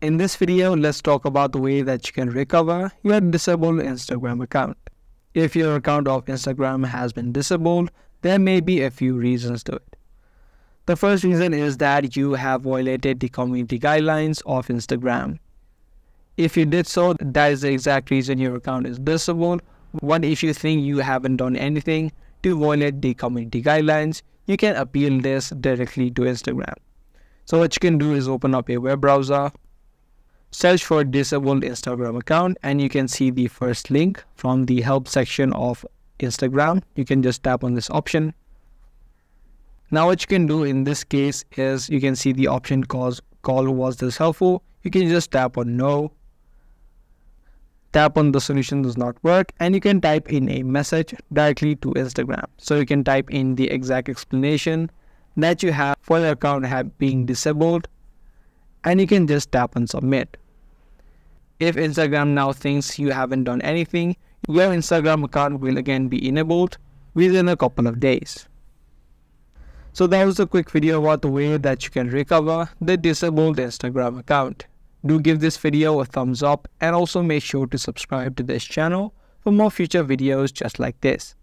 In this video, let's talk about the way that you can recover your disabled Instagram account. If your account of Instagram has been disabled, there may be a few reasons to it. The first reason is that you have violated the community guidelines of Instagram. If you did so, that is the exact reason your account is disabled. What if you think you haven't done anything to violate the community guidelines, you can appeal this directly to Instagram. So what you can do is open up a web browser, search for disabled Instagram account and you can see the first link from the help section of Instagram. You can just tap on this option. Now what you can do in this case is you can see the option calls call was this helpful. You can just tap on no. Tap on the solution does not work and you can type in a message directly to Instagram. So you can type in the exact explanation that you have for the account have being disabled and you can just tap on submit. If Instagram now thinks you haven't done anything, your Instagram account will again be enabled within a couple of days. So that was a quick video about the way that you can recover the disabled Instagram account. Do give this video a thumbs up and also make sure to subscribe to this channel for more future videos just like this.